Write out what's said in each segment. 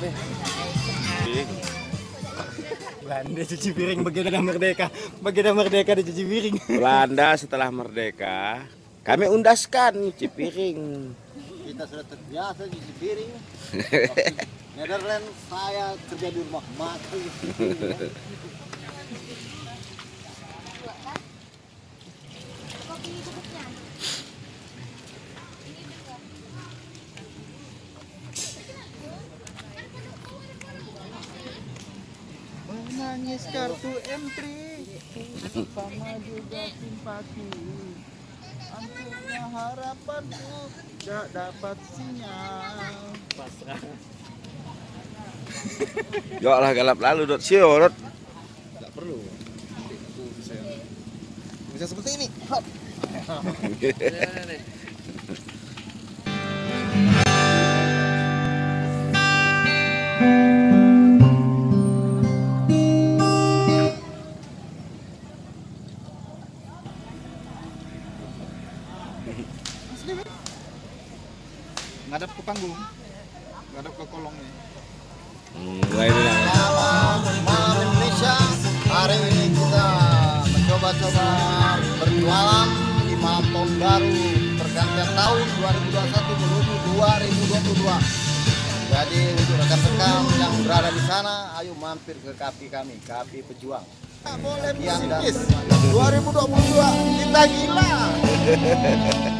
apa? Belanda cuci piring begitu merdeka. Begitu merdeka dicuci piring. Belanda setelah merdeka, kami undaskan nyuci piring. Kita sudah terbiasa cuci piring. Netherlands saya kerja di rumah makan. Menangis kartu entry sama juga simpati. Antuknya harapanku gak dapat sinyal. Pasrah. Yuk lah galap lalu dot sio dot. Gak perlu. Bisa, bisa seperti ini. Hop. ngadap ke panggung. Ngadap ke kolongnya. Mulai dulu. malam Indonesia hari ini kita mencoba-coba berjualan di malam tahun baru pergantian tahun 2021 menuju 2022 jadi untuk rekan-rekan yang berada di sana ayo mampir ke kapi kami kapi pejuang. Boleh yang 2022 kita gila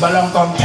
บาลองกองแก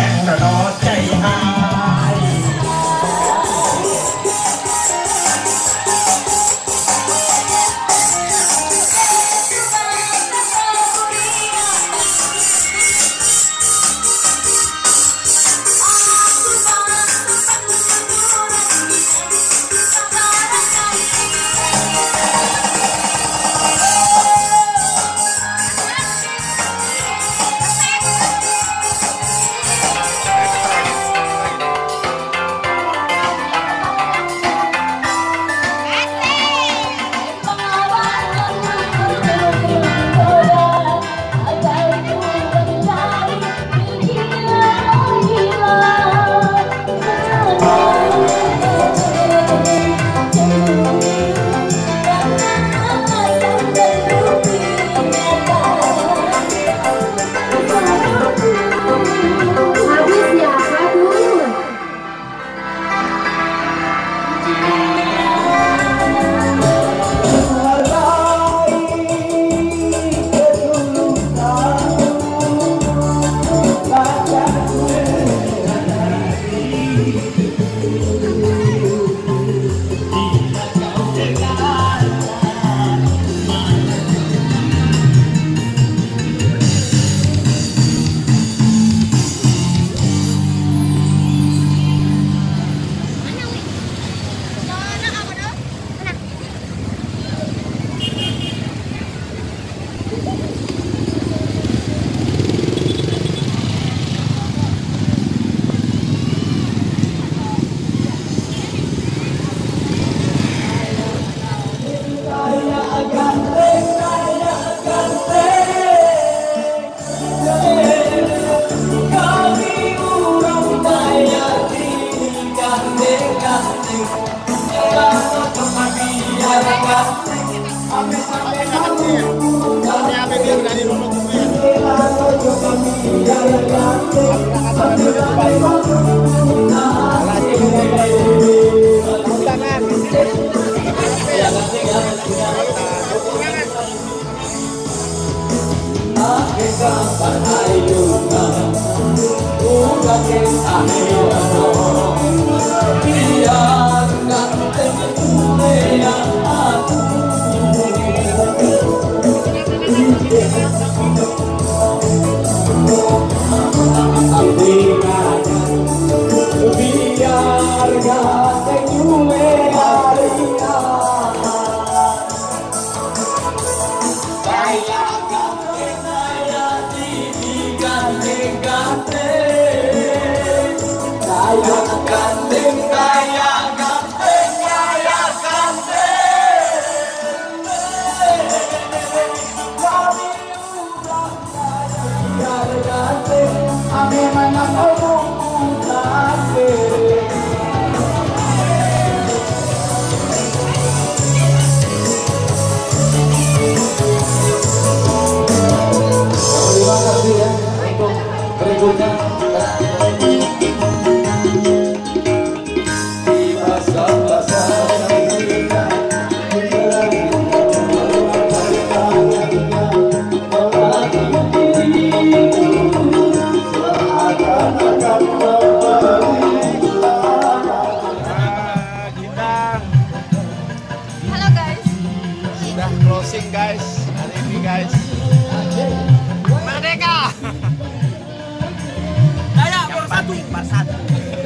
Terima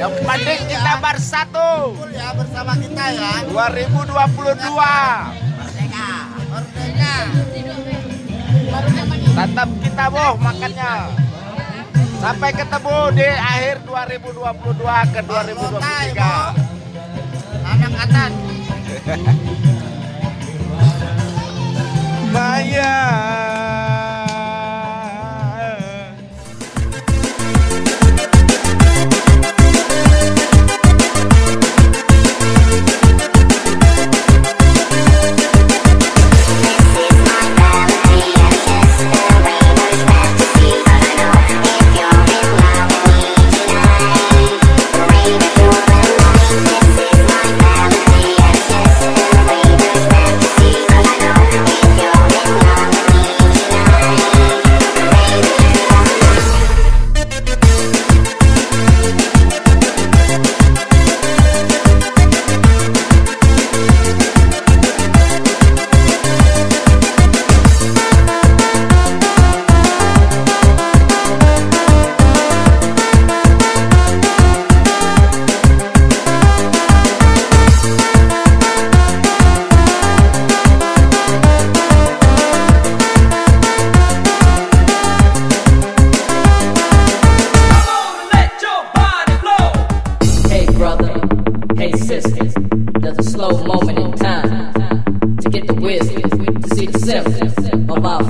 Yang penting kita bersatu. Ya bersama kita ya. 2022. Merdeka. Merdeka. Tetap kita boh makannya. Sampai ketemu di akhir 2022 ke 2023. Anak atas.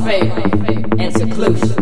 and seclusion.